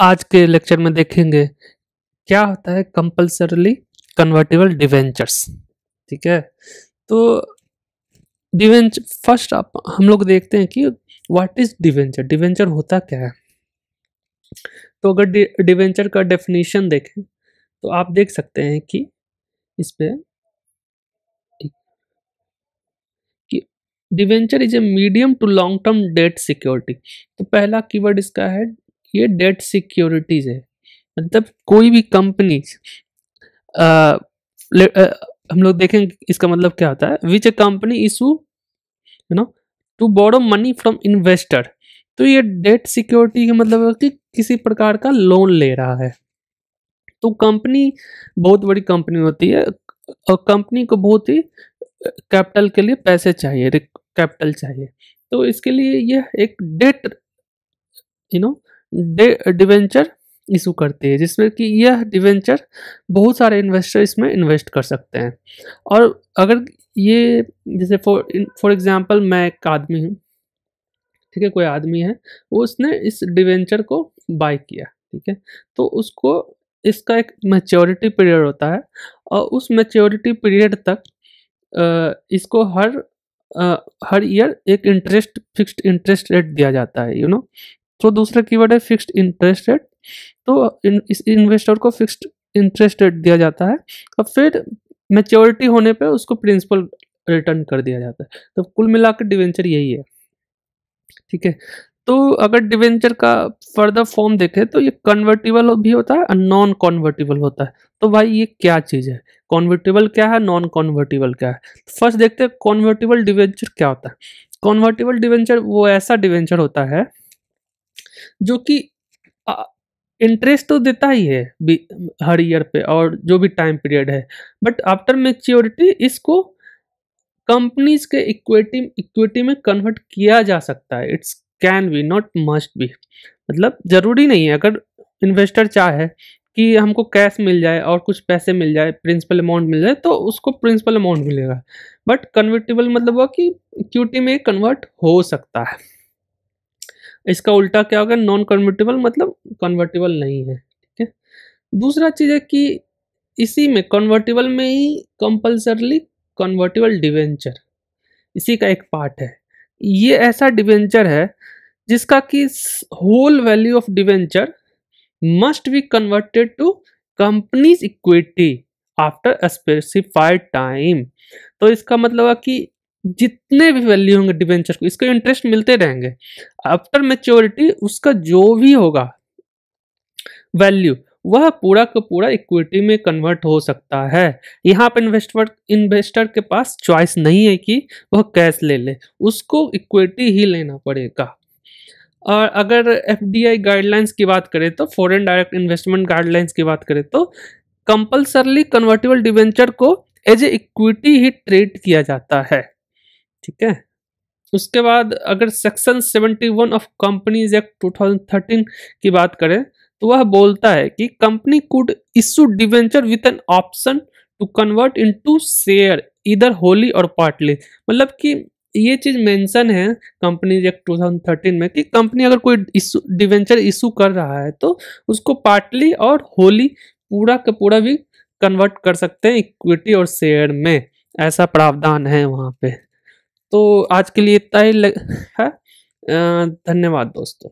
आज के लेक्चर में देखेंगे क्या होता है कंपल्सरली कन्वर्टेबल डिवेंचर्स ठीक है? तो डिवेंच फ़र्स्ट आप, हम लोग देखते हैं कि व्हाट इज़ डिवेंचर डिवेंचर होता क्या है? तो अगर डिवेंचर का डेफिनेशन देखें तो आप देख सकते हैं कि इस पे कि debenture is a medium to long term debt security तो पहला कीवर्ड इसका है ये डेट सिक्योरिटीज है। मतलब कोई भी कंपनी हम लोग देखेंगे इसका मतलब क्या होता है? Which a company issue you know to borrow money from investor तो ये डेट सिक्योरिटी का मतलब है कि किसी प्रकार का लोन ले रहा है। तो कंपनी बहुत बड़ी कंपनी होती है, और कंपनी को बहुत ही कैपिटल के लिए पैसे चाहिए कैपिटल चाहिए। तो इसके लिए यह एक debt you know debenture issue करती है, जिसमें कि यह डिवेंचर बहुत सारे इन्वेस्टर इसमें इन्वेस्ट कर सकते हैं और अगर ये, जैसे फॉर फॉर एग्जांपल मैं एक आदमी हूँ, ठीक है, कोई आदमी है, वो उसने इस डिवेंचर को बाय किया, ठीक है तो उसको इसका एक मेच्योरिटी पीरियड होता है, और उस मेच्योरिटी पीरियड तक इसको हर हर ईयर एक इंटरेस्ट फिक्स्ड इंटरेस्ट रेट दिया जाता है यू नो? तो दूसरा कीवर्ड है फिक्स्ड इंटरेस्ट रेट तो इन, इस इन्वेस्टर को फिक्स्ड इंटरेस्ट रेट दिया जाता है और फिर मेच्योरिटी होने पे उसको प्रिंसिपल रिटर्न कर दिया जाता है। तो कुल मिलाकर डिवेंचर यही है। ठीक है? तो अगर डिवेंचर का फर्दर फॉर्म देखें तो ये कन्वर्टिबल भी होता है और नॉन कन्वर्टेबल होता है। तो भाई ये क्या चीज़ है? कन्वर्टेबल क्या है? नॉन कन्वर्टेबल क्या है? फ़र्स्ट देखते हैं कन्वर्टेबल डिवेंचर क्या होता है। कन्वर्टेबल डिवेंचर वो ऐसा डिवेंचर होता है जो कि इंटरेस्ट तो देता ही है हर ईयर पे और जो भी टाइम पीरियड है। बट आफ्टर मेच्योरिटी इसको कंपनीज़ के इक्विटी इक्विटी में कन्वर्ट किया जा सकता है। It's can be not must be मतलब ज़रूरी नहीं है। अगर इन्वेस्टर चाहे कि हमको कैश मिल जाए और कुछ पैसे मिल जाए प्रिंसिपल अमाउंट मिल जाए तो उसको प्रिंसिपल अमाउंट मिलेगा। बट कन्वर्टेबल मतलब हुआ कि इक्विटी में कन्वर्ट हो सकता है। इसका उल्टा क्या होगा? नॉन कन्वर्टेबल मतलब कन्वर्टेबल नहीं है, ठीक है? दूसरा चीज़ है कि इसी में कन्वर्टेबल में ही कंपल्सरली कन्वर्टेबल डिवेंचर इसी का एक पार्ट है। ये ऐसा डिवेंचर है जिसका कि whole value of debenture must be converted to companies equity after specified time तो इसका मतलब है कि जितने भी वैल्यू होंगे डिवेंचर को, इसको इंटरेस्ट मिलते रहेंगे। आफ्टर मेच्योरिटी उसका जो भी होगा वैल्यू वह पूरा का पूरा इक्विटी में कन्वर्ट हो सकता है। यहाँ पर इन्वेस्टर इन्वेस्टर के पास चॉइस नहीं है कि वह कैश ले ले, उसको इक्विटी ही लेना पड़ेगा। और अगर एफडीआई गाइडलाइंस की बात करें तो फॉरेन डायरेक्ट इन्वेस्टमेंट गाइडलाइंस की बात करें तो कंपल्सरली कन्वर्टेबल डिवेंचर को एज ए इक्विटी ही ट्रेड किया जाता है। ठीक है? उसके बाद अगर सेक्शन 71 ऑफ़ कंपनीज़ एक्ट 2013 की बात करें तो वह बोलता है कि company could issue debenture with an option to convert into share either wholly और पार्टली मतलब कि ये चीज़ मेंशन है कंपनी एक्ट 2013 में कि कंपनी अगर कोई इशू डिवेंचर इशू कर रहा है तो उसको पार्टली और होली पूरा का पूरा भी कन्वर्ट कर सकते हैं इक्विटी और शेयर में। ऐसा प्रावधान है वहाँ पे। तो आज के लिए इतना ही है। धन्यवाद दोस्तों।